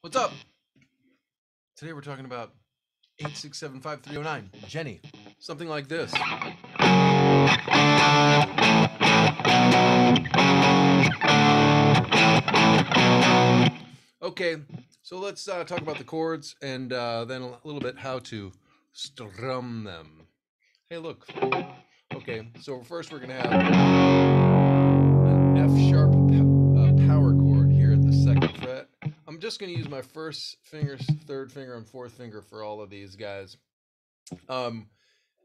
What's up? Today we're talking about 8675309. Jenny. Something like this. Okay, so let's uh, talk about the chords and uh, then a little bit how to strum them. Hey, look. Okay, so first we're going to have an F sharp just going to use my first finger, third finger, and fourth finger for all of these guys. Um,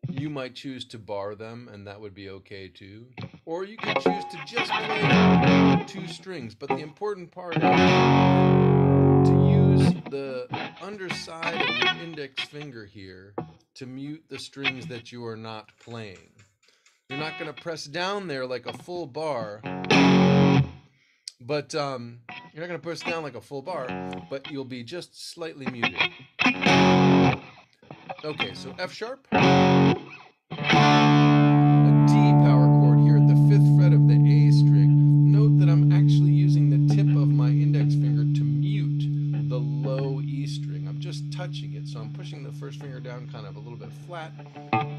you might choose to bar them, and that would be okay too. Or you could choose to just play two strings. But the important part is to use the underside of your index finger here to mute the strings that you are not playing. You're not going to press down there like a full bar, but um, you're not going to push down like a full bar, but you'll be just slightly muted. Okay, so F sharp, touching it, so I'm pushing the first finger down kind of a little bit flat,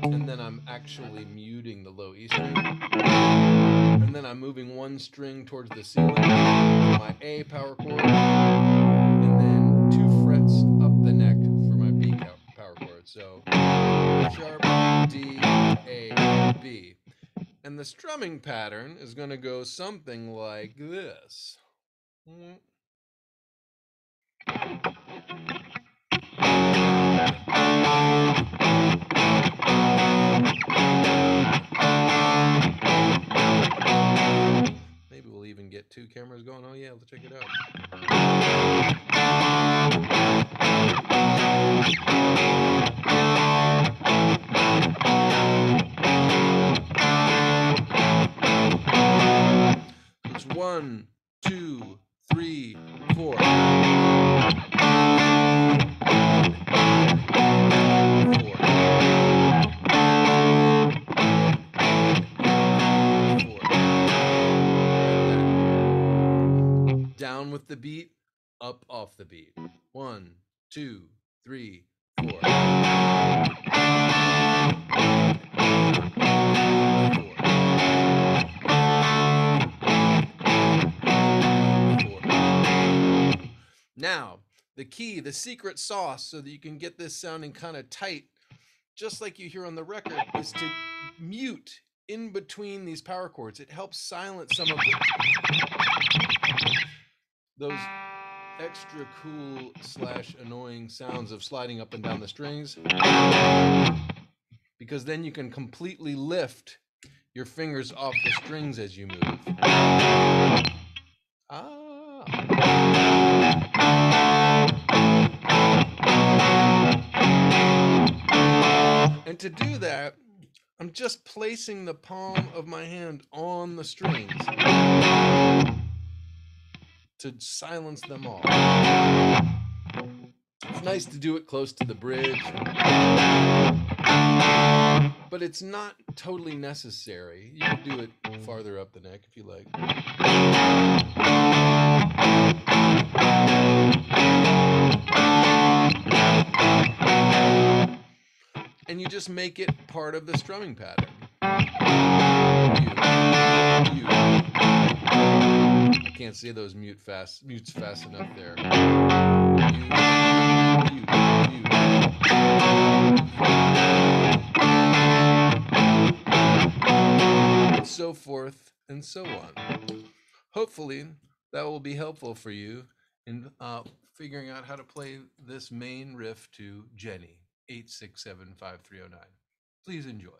and then I'm actually muting the low E string. And then I'm moving one string towards the ceiling my A power chord, and then two frets up the neck for my B power chord. So sharp, D, A, B. And the strumming pattern is going to go something like this. Mm. Two cameras going. Oh, yeah, let's check it out. It's one, two, three, four. Down with the beat, up off the beat. One, two, three, four. Now, the key, the secret sauce, so that you can get this sounding kind of tight, just like you hear on the record, is to mute in between these power chords. It helps silence some of the, those extra cool slash annoying sounds of sliding up and down the strings. Because then you can completely lift your fingers off the strings as you move. Ah. And to do that, I'm just placing the palm of my hand on the strings to silence them all. It's nice to do it close to the bridge, but it's not totally necessary. You can do it farther up the neck if you like. And you just make it part of the strumming pattern. Can't say those mute fast mutes fast enough there. And so forth and so on. Hopefully, that will be helpful for you in uh, figuring out how to play this main riff to Jenny, 8675309. Please enjoy.